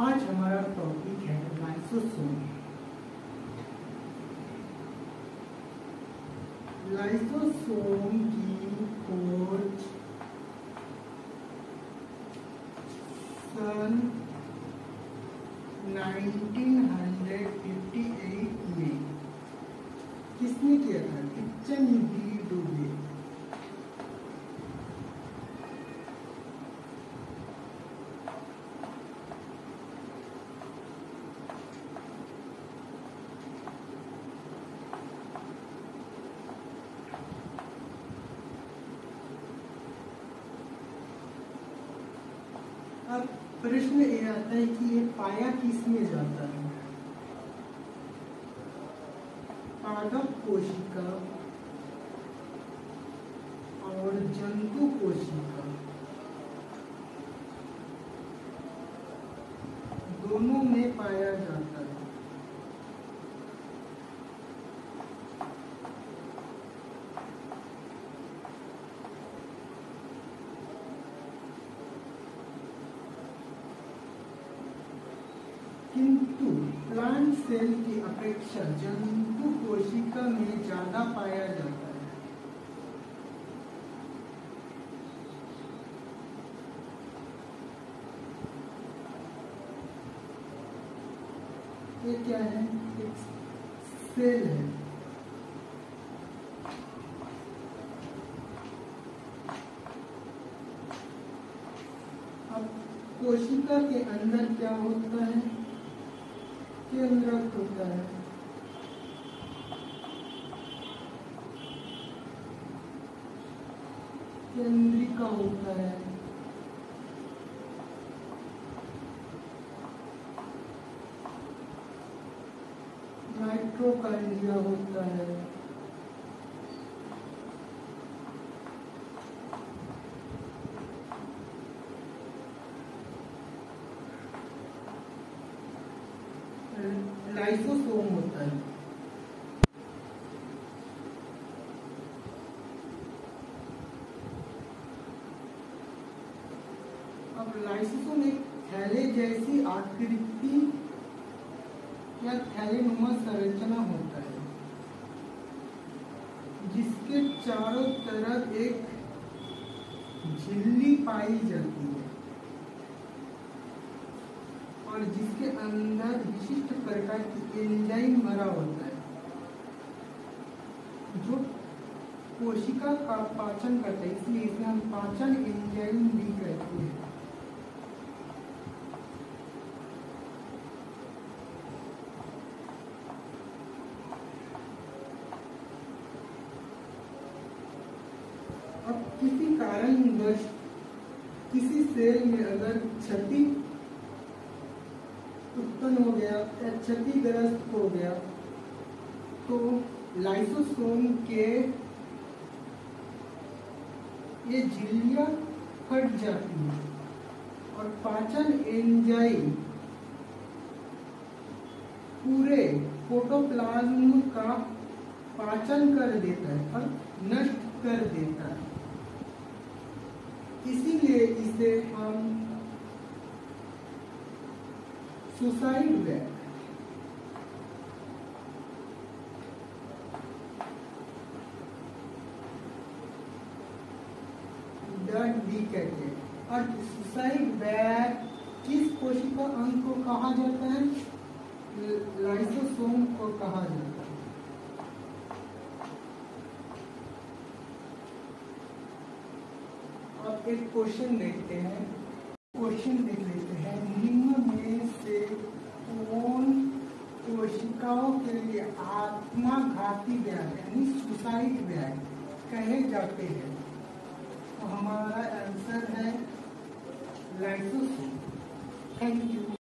आज हमारा टॉपिक है लाइसोसोम लाइसोसोम की खोज सन 1958 में किसने किया था किचन बी डुबे? अब प्रश्न ये आता है कि ये पाया किसमें जाता है? पादप कोशिका और जंतु कोशिका। दोनों में पाया जाता है किंतु प्लांट सेल की अपेक्षा जंतु कोशिका में ज़्यादा पाया जाता है। ये क्या है? एक सेल है। अब कोशिका के अंदर क्या होता है? केंद्रक होता है। केंद्रिका होता है। माइट्रोकांड्रिया होता है। लाइसोसोम होता है। अब लाइसोसोम एक थैले जैसी आकृति या थैलेनुमा संरचना होता है, जिसके चारों तरफ़ एक झिल्ली पाई जाती है और जिसके अंदर विशिष्ट प्रकार की एंजाइम भरा होता है। जो कोशिका का पाचन करता है, इसलिए इसे हम पाचन एंजाइम भी कहते हैं। अब किसी कारणवश किसी सेल में अगर क्षति उत्पन्न हो गया, या क्षतिग्रस्त हो गया तो लाइसोसोम के ये झिल्लियाँ फट जाती है और पाचन एंजाइम पूरे प्रोटोप्लाज्म का पाचन कर देता है, और नष्ट कर देता है। इसीलिए इसे हम बैग डट भी कहते हैं और सुसाइड बैग किस कोशिका अंग को कहा जाता है? लाइसोसोम को कहा जाता है। अब एक क्वेश्चन देखते हैं। क्वेश्चन देख कोशिकाओं के लिए आत्माघाती व्याय यानी सुसाइड व्याय कहे जाते हैं। तो हमारा आंसर है लाइसोसोम थैंक यू